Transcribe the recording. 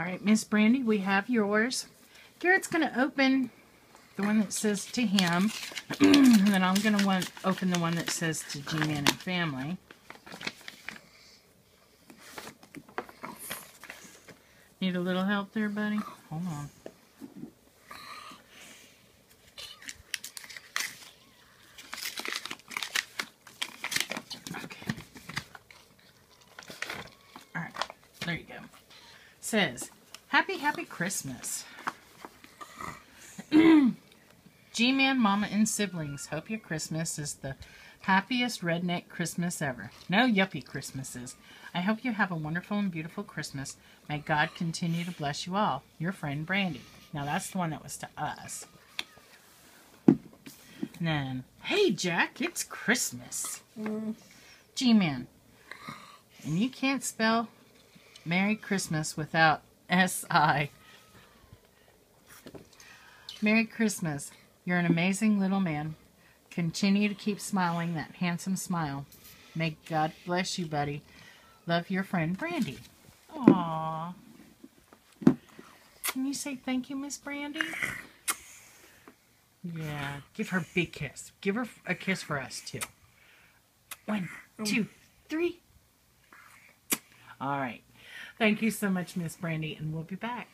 All right, Miss Brandy, we have yours. Garrett's going to open the one that says to him, and then I'm going to want open the one that says to G-Man and family. Need a little help there, buddy? Hold on. Okay. All right, there you go. Says, Happy, happy Christmas. G-Man, Mama, and siblings, hope your Christmas is the happiest redneck Christmas ever. No yuppie Christmases. I hope you have a wonderful and beautiful Christmas. May God continue to bless you all. Your friend, Brandy. Now, that's the one that was to us. And then, hey, Jack, it's Christmas. Mm. G-Man. And you can't spell Merry Christmas without S-I. Merry Christmas. You're an amazing little man. Continue to keep smiling that handsome smile. May God bless you, buddy. Love your friend, Brandy. Aww. Can you say thank you, Miss Brandy? Yeah. Give her a big kiss. Give her a kiss for us, too. One, oh. two, three. All right. Thank you so much, Miss Brandy, and we'll be back.